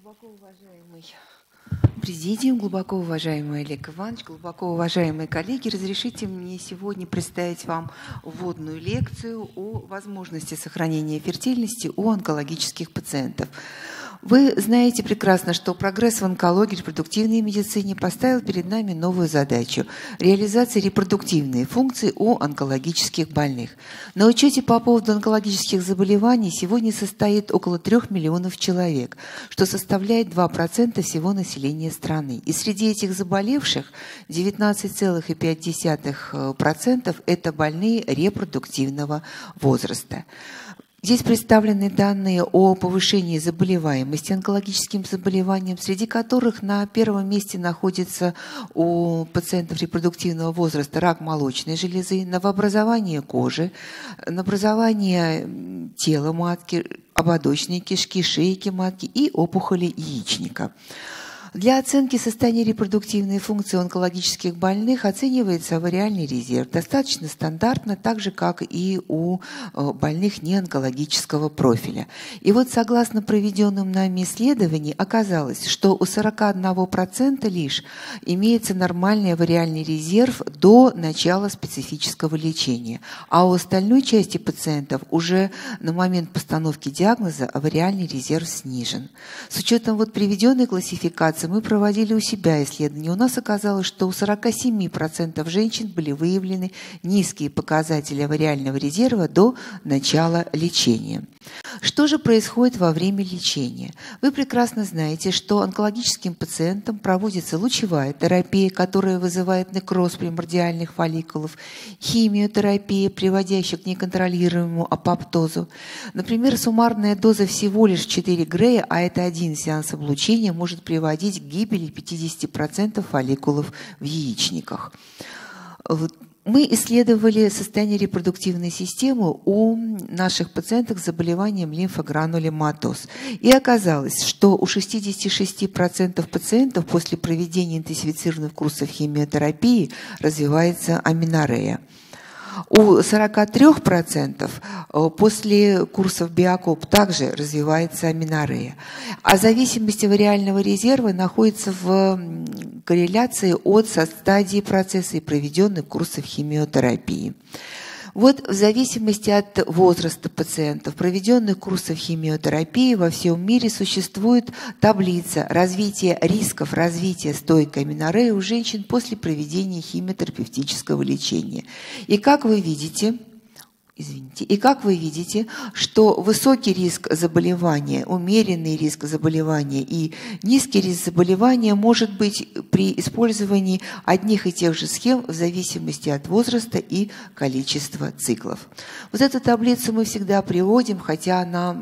Глубоко уважаемый Президиум, глубоко уважаемый Олег Иванович, глубоко уважаемые коллеги, разрешите мне сегодня представить вам вводную лекцию о возможности сохранения фертильности у онкологических пациентов. Вы знаете прекрасно, что прогресс в онкологии репродуктивной медицине поставил перед нами новую задачу – реализация репродуктивной функции у онкологических больных. На учете по поводу онкологических заболеваний сегодня состоит около 3 миллионов человек, что составляет 2% всего населения страны. И среди этих заболевших 19,5% – это больные репродуктивного возраста. Здесь представлены данные о повышении заболеваемости онкологическим заболеванием, среди которых на первом месте находится у пациентов репродуктивного возраста рак молочной железы, новообразование кожи, образование тела матки, ободочной кишки, шейки матки и опухоли яичника. Для оценки состояния репродуктивной функции онкологических больных оценивается авариальный резерв. Достаточно стандартно, так же, как и у э, больных неонкологического профиля. И вот согласно проведенным нами исследованиям, оказалось, что у 41% лишь имеется нормальный авариальный резерв до начала специфического лечения. А у остальной части пациентов уже на момент постановки диагноза авариальный резерв снижен. С учетом вот приведенной классификации информации мы проводили у себя исследования. У нас оказалось, что у 47% женщин были выявлены низкие показатели авариального резерва до начала лечения. Что же происходит во время лечения? Вы прекрасно знаете, что онкологическим пациентам проводится лучевая терапия, которая вызывает некроз примордиальных фолликулов, химиотерапия, приводящая к неконтролируемому апоптозу. Например, суммарная доза всего лишь 4 грея, а это один сеанс облучения, может приводить к гибели 50% фолликулов в яичниках. Мы исследовали состояние репродуктивной системы у наших пациентов с заболеванием лимфогранулематоз. И оказалось, что у 66% пациентов после проведения интенсифицированных курсов химиотерапии развивается аминорея. У 43% э, после курсов биокоп также развивается аминорея. А зависимость авариального резерва находится в корреляции от со стадии процесса и проведенных курсов химиотерапии. Вот в зависимости от возраста пациентов, проведенных курсов химиотерапии во всем мире существует таблица развития рисков развития стойкой аминореи у женщин после проведения химиотерапевтического лечения. И как вы видите, Извините. И как вы видите, что высокий риск заболевания, умеренный риск заболевания и низкий риск заболевания может быть при использовании одних и тех же схем в зависимости от возраста и количества циклов. Вот эту таблицу мы всегда приводим, хотя она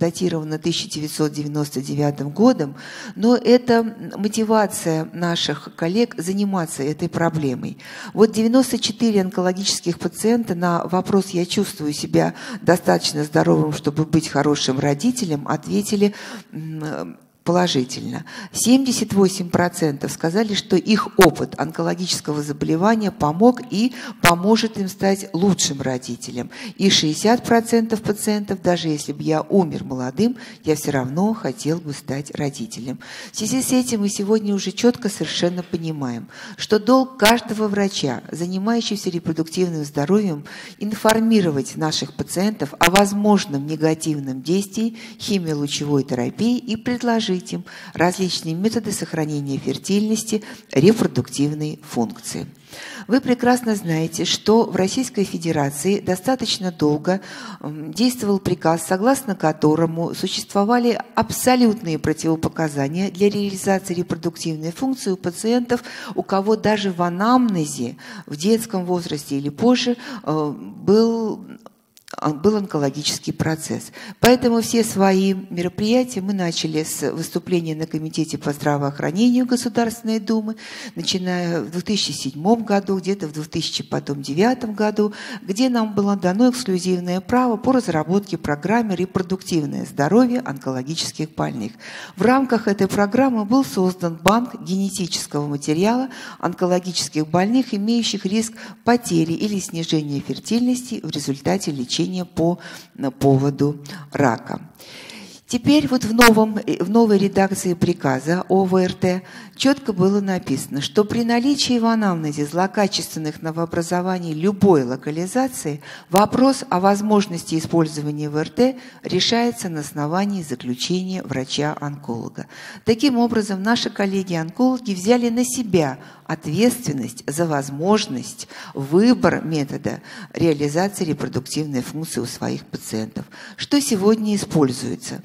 датирована 1999 годом, но это мотивация наших коллег заниматься этой проблемой. Вот 94 онкологических пациента на вопрос «Я чувствую себя достаточно здоровым, чтобы быть хорошим родителем» ответили положительно. 78% сказали, что их опыт онкологического заболевания помог и поможет им стать лучшим родителем. И 60% пациентов, даже если бы я умер молодым, я все равно хотел бы стать родителем. В связи с этим мы сегодня уже четко совершенно понимаем, что долг каждого врача, занимающегося репродуктивным здоровьем, информировать наших пациентов о возможном негативном действии химиолучевой терапии и предложить предложить им различные методы сохранения фертильности, репродуктивной функции. Вы прекрасно знаете, что в Российской Федерации достаточно долго действовал приказ, согласно которому существовали абсолютные противопоказания для реализации репродуктивной функции у пациентов, у кого даже в анамнезе в детском возрасте или позже э, был был онкологический процесс. Поэтому все свои мероприятия мы начали с выступления на Комитете по здравоохранению Государственной Думы, начиная в 2007 году, где-то в 2009 году, где нам было дано эксклюзивное право по разработке программы «Репродуктивное здоровье онкологических больных». В рамках этой программы был создан банк генетического материала онкологических больных, имеющих риск потери или снижения фертильности в результате лечения лечения по поводу рака. Теперь вот в, новом, в новой редакции приказа о ВРТ четко было написано, что при наличии в анамнезе злокачественных новообразований любой локализации вопрос о возможности использования ВРТ решается на основании заключения врача-онколога. Таким образом, наши коллеги-онкологи взяли на себя ответственность за возможность, выбор метода реализации репродуктивной функции у своих пациентов. Что сегодня используется?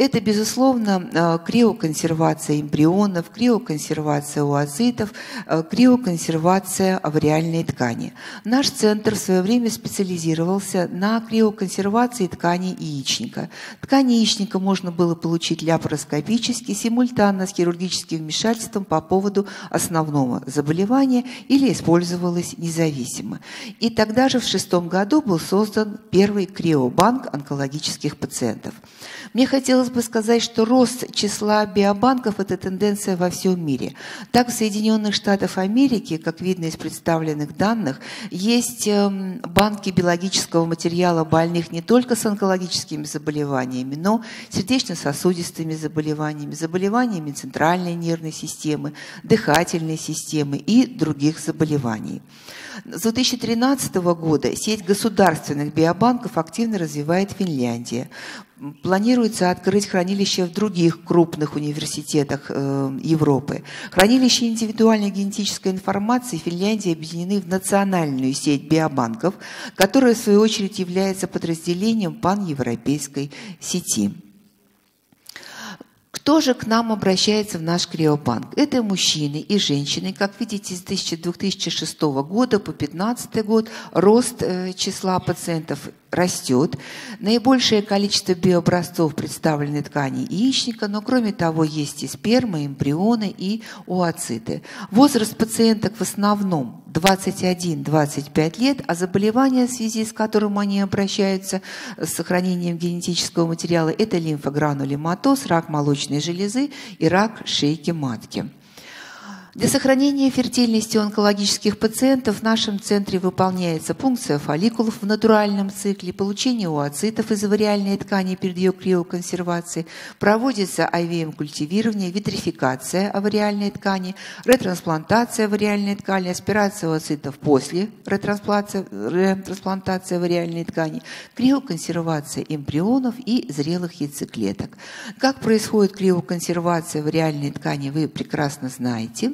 Это, безусловно, э, криоконсервация эмбрионов, криоконсервация уазитов, э, криоконсервация авариальной ткани. Наш центр в свое время специализировался на криоконсервации ткани яичника. Ткань яичника можно было получить ляпароскопически, симультанно с хирургическим вмешательством по поводу основного заболевания или использовалась независимо. И тогда же в шестом году был создан первый криобанк онкологических пациентов. Мне хотелось бы сказать, что рост числа биобанков – это тенденция во всем мире. Так, в Соединенных Штатах Америки, как видно из представленных данных, есть эм, банки биологического материала больных не только с онкологическими заболеваниями, но сердечно-сосудистыми заболеваниями, заболеваниями центральной нервной системы, дыхательной системы и других заболеваний. С 2013 года сеть государственных биобанков активно развивает Финляндия. Планируется открыть хранилища в других крупных университетах э, Европы. Хранилища индивидуальной генетической информации Финляндии объединены в национальную сеть биобанков, которая в свою очередь является подразделением паневропейской сети. Кто же к нам обращается в наш криобанк? Это мужчины и женщины. Как видите, с 2006 года по 2015 год рост э, числа пациентов растет. Наибольшее количество биообразцов представлены ткани яичника, но кроме того есть и сперма, эмбрионы и oocyты. Возраст пациенток в основном 21-25 лет, а заболевания, в связи с которым они обращаются с сохранением генетического материала, это лимфогранулематоз, рак молочной железы и рак шейки матки. Для сохранения фертильности онкологических пациентов в нашем центре выполняется пункция фолликулов в натуральном цикле, получение уоцитов из авариальной ткани перед ее криоконсервацией, проводится IVM-культивирование, витрификация авариальной ткани, ретрансплантация авариальной ткани, аспирация уоцитов после ретрансплантации, ретрансплантации авариальной ткани, криоконсервация эмбрионов и зрелых яйцеклеток. Как происходит криоконсервация авариальной ткани, вы прекрасно знаете.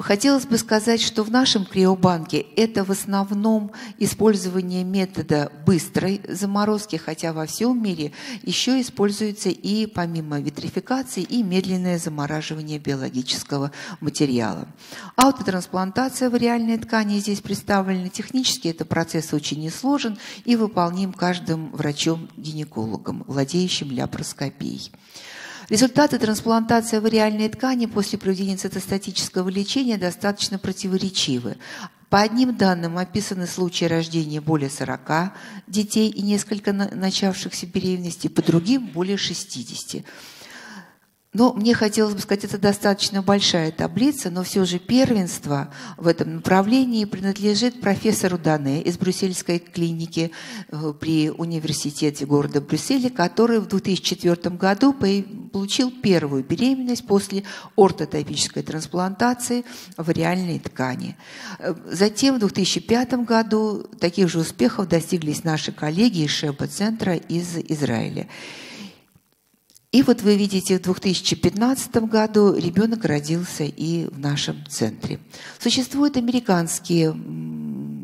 Хотелось бы сказать, что в нашем криобанке это в основном использование метода быстрой заморозки, хотя во всем мире еще используется и помимо витрификации и медленное замораживание биологического материала. Аутотрансплантация в реальной ткани здесь представлена. Технически это процесс очень несложен и выполним каждым врачом-гинекологом, владеющим ляпароскопией. Результаты трансплантации авариальной ткани после проведения цитостатического лечения достаточно противоречивы. По одним данным описаны случаи рождения более 40 детей и несколько начавшихся беременностей, по другим более 60. Но мне хотелось бы сказать, это достаточно большая таблица, но все же первенство в этом направлении принадлежит профессору Дане из брюссельской клиники э, при университете города Брюсселя, который в 2004 году получил первую беременность после ортотопической трансплантации в реальной ткани. Э, затем в 2005 году таких же успехов достиглись наши коллеги из Шеба-центра из Израиля. И вот вы видите, в 2015 году ребенок родился и в нашем центре. Существуют американские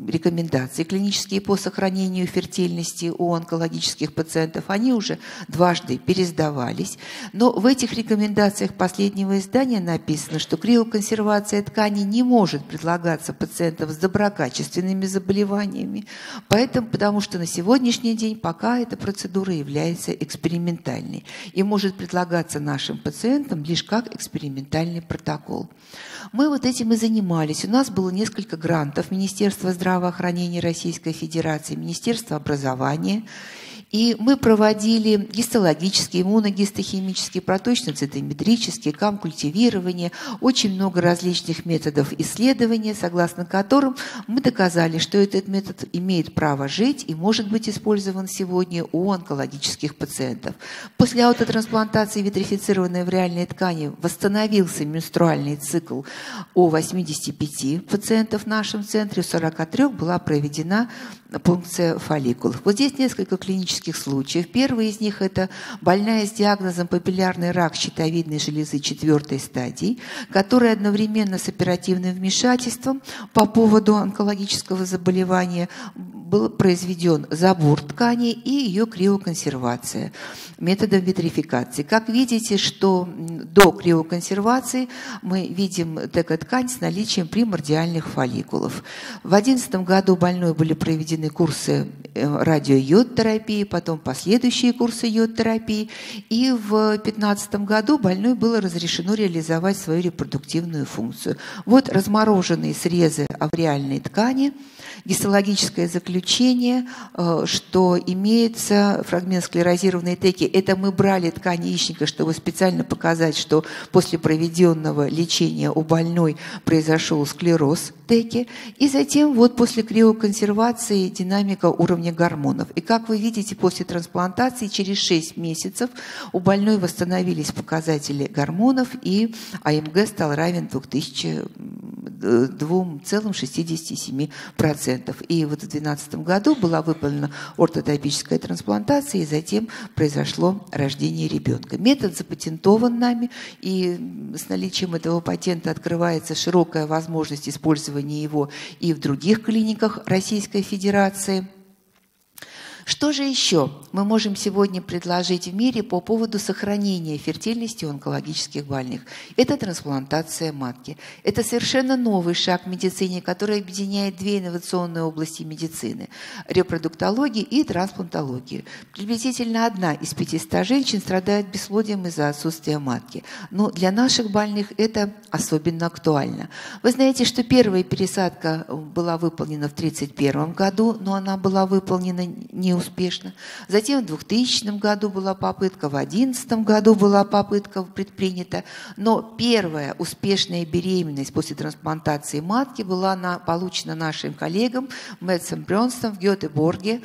рекомендации клинические по сохранению фертильности у онкологических пациентов, они уже дважды пересдавались. Но в этих рекомендациях последнего издания написано, что криоконсервация ткани не может предлагаться пациентам с доброкачественными заболеваниями, поэтому, потому что на сегодняшний день пока эта процедура является экспериментальной и может предлагаться нашим пациентам лишь как экспериментальный протокол. Мы вот этим и занимались. У нас было несколько грантов Министерства здравоохранения Российской Федерации, Министерства образования И мы проводили гистологические, иммуногистохимические, проточно-цитометрические, кам-культивирование, очень много различных методов исследования, согласно которым мы доказали, что этот метод имеет право жить и может быть использован сегодня у онкологических пациентов. После аутотрансплантации витрифицированной в реальной ткани восстановился менструальный цикл у 85 пациентов в нашем центре, у 43 была проведена пункция фолликулов. Вот здесь несколько клинических случаев. Первый из них – это больная с диагнозом папиллярный рак щитовидной железы четвертой стадии, который одновременно с оперативным вмешательством по поводу онкологического заболевания был произведен забор ткани и ее криоконсервация методом витрификации. Как видите, что до криоконсервации мы видим ТК-ткань с наличием примордиальных фолликулов. В 2011 году больной были проведены курсы э, радиойод-терапии, потом последующие курсы йод-терапии, и в 2015 году больной было разрешено реализовать свою репродуктивную функцию. Вот размороженные срезы авриальной ткани – гистологическое заключение, э, что имеется фрагмент склерозированной теки. Это мы брали ткань яичника, чтобы специально показать, что после проведенного лечения у больной произошел склероз теки. И затем вот после криоконсервации динамика уровня гормонов. И как вы видите, после трансплантации через 6 месяцев у больной восстановились показатели гормонов, и АМГ стал равен 2000 2,67%. И вот в 2012 году была выполнена ортотопическая трансплантация, и затем произошло рождение ребенка. Метод запатентован нами, и с наличием этого патента открывается широкая возможность использования его и в других клиниках Российской Федерации – что же еще мы можем сегодня предложить в мире по поводу сохранения фертильности онкологических больных? Это трансплантация матки. Это совершенно новый шаг в медицине, который объединяет две инновационные области медицины – репродуктологию и трансплантологию. Приблизительно одна из 500 женщин страдает бесплодием из-за отсутствия матки. Но для наших больных это особенно актуально. Вы знаете, что первая пересадка была выполнена в 1931 году, но она была выполнена не успешно. Затем в 2000 году была попытка, в 2011 году была попытка предпринята. Но первая успешная беременность после трансплантации матки была на, получена нашим коллегам Мэтсом Брёнстом в Гетеборге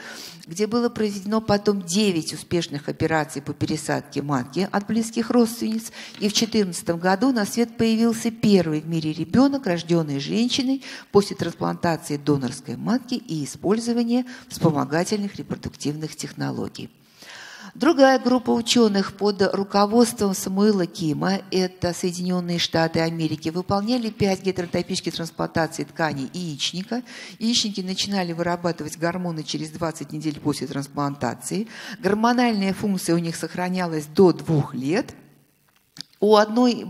где было проведено потом 9 успешных операций по пересадке матки от близких родственниц. И в 2014 году на свет появился первый в мире ребенок, рожденный женщиной после трансплантации донорской матки и использования вспомогательных репродуктивных технологий. Другая группа ученых под руководством Самуила Кима, это Соединенные Штаты Америки, выполняли пять гетеротопических трансплантаций тканей яичника. Яичники начинали вырабатывать гормоны через 20 недель после трансплантации. Гормональная функция у них сохранялась до двух лет – у одной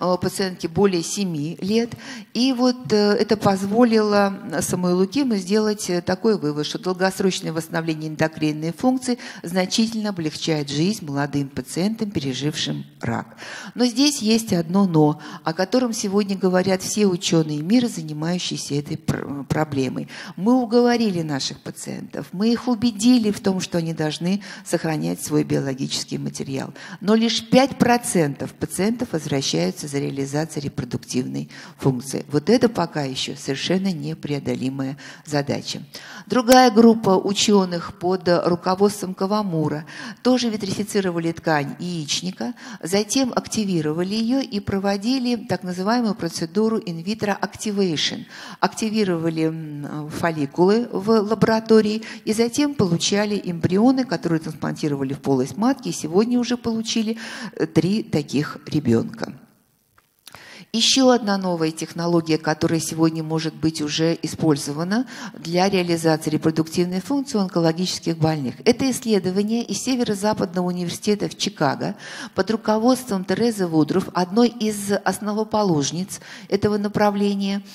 э, пациентки более 7 лет. И вот э, это позволило Самуилу Киму сделать э, такой вывод, что долгосрочное восстановление эндокринной функции значительно облегчает жизнь молодым пациентам, пережившим рак. Но здесь есть одно «но», о котором сегодня говорят все ученые мира, занимающиеся этой проблемой. Мы уговорили наших пациентов, мы их убедили в том, что они должны сохранять свой биологический материал. Но лишь 5% пациентов возвращаются за реализацией репродуктивной функции. Вот это пока еще совершенно непреодолимая задача. Другая группа ученых под руководством Кавамура тоже витрифицировали ткань яичника, затем активировали ее и проводили так называемую процедуру in-vitro activation. Активировали фолликулы в лаборатории и затем получали эмбрионы, которые трансплантировали в полость матки, и сегодня уже получили три таких ребенка. Еще одна новая технология, которая сегодня может быть уже использована для реализации репродуктивной функции онкологических больных. Это исследование из Северо-Западного университета в Чикаго под руководством Терезы Вудров, одной из основоположниц этого направления –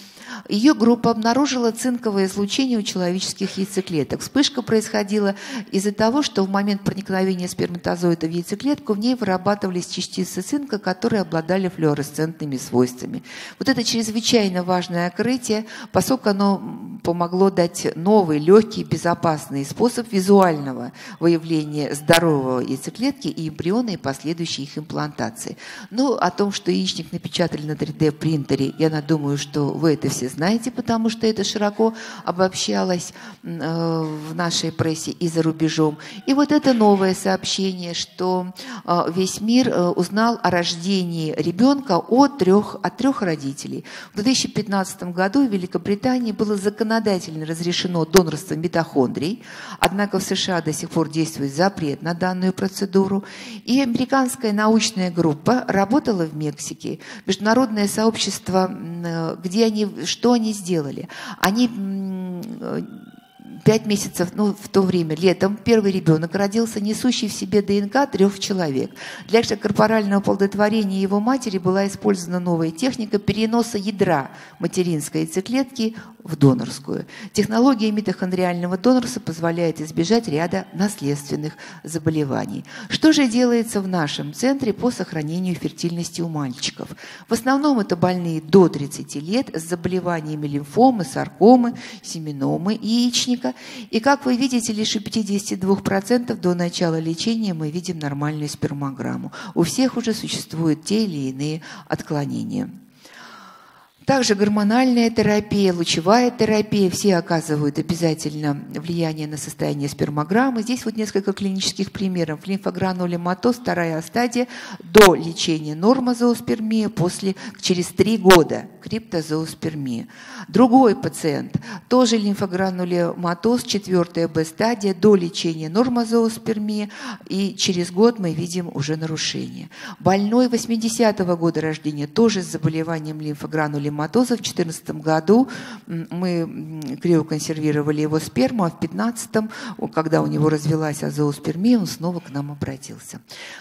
ее группа обнаружила цинковое излучение у человеческих яйцеклеток. Вспышка происходила из-за того, что в момент проникновения сперматозоида в яйцеклетку в ней вырабатывались частицы цинка, которые обладали флуоресцентными свойствами. Вот это чрезвычайно важное открытие, поскольку оно помогло дать новый, легкий, безопасный способ визуального выявления здорового яйцеклетки и эмбриона и последующей их имплантации. Ну, о том, что яичник напечатали на 3D-принтере, я думаю, что вы это все знаете, потому что это широко обобщалось э, в нашей прессе и за рубежом. И вот это новое сообщение, что э, весь мир э, узнал о рождении ребенка от трех, от трех родителей. В 2015 году в Великобритании было законодательно разрешено донорство митохондрий, однако в США до сих пор действует запрет на данную процедуру. И американская научная группа работала в Мексике. Международное сообщество, где они, что они сделали? Они пять месяцев, ну, в то время, летом, первый ребенок родился, несущий в себе ДНК трех человек. Для экстракорпорального плодотворения его матери была использована новая техника переноса ядра материнской яйцеклетки в донорскую. Технология митохондриального донорства позволяет избежать ряда наследственных заболеваний. Что же делается в нашем центре по сохранению фертильности у мальчиков? В основном это больные до 30 лет с заболеваниями лимфомы, саркомы, семеномы яичника. И, как вы видите, лишь у 52% до начала лечения мы видим нормальную спермограмму. У всех уже существуют те или иные отклонения. Также гормональная терапия, лучевая терапия, все оказывают обязательно влияние на состояние спермограммы. Здесь вот несколько клинических примеров. Лимфогранулематоз, вторая стадия, до лечения нормозооспермия, после, через три года криптозооспермия. Другой пациент, тоже лимфогранулематоз, четвертая Б-стадия, до лечения нормозооспермия, и через год мы видим уже нарушение. Больной 80-го года рождения, тоже с заболеванием лимфогранулематоза, сперматоза. В 2014 году мы криоконсервировали его сперму, а в 2015, когда у него развелась азооспермия, он снова к нам обратился.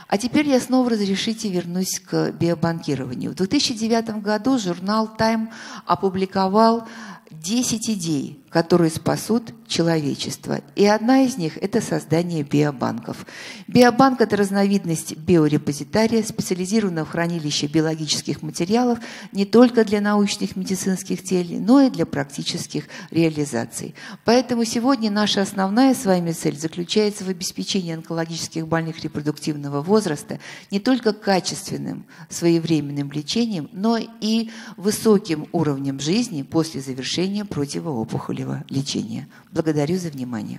А теперь я снова, разрешите, вернусь к биобанкированию. В 2009 году журнал Time опубликовал 10 идей, которые спасут человечество. И одна из них – это создание биобанков. Биобанк – это разновидность биорепозитария, специализированного в хранилище биологических материалов не только для научных медицинских целей, но и для практических реализаций. Поэтому сегодня наша основная с вами цель заключается в обеспечении онкологических больных репродуктивного возраста не только качественным своевременным лечением, но и высоким уровнем жизни после завершения противоопухолевого лечения. Благодарю за внимание.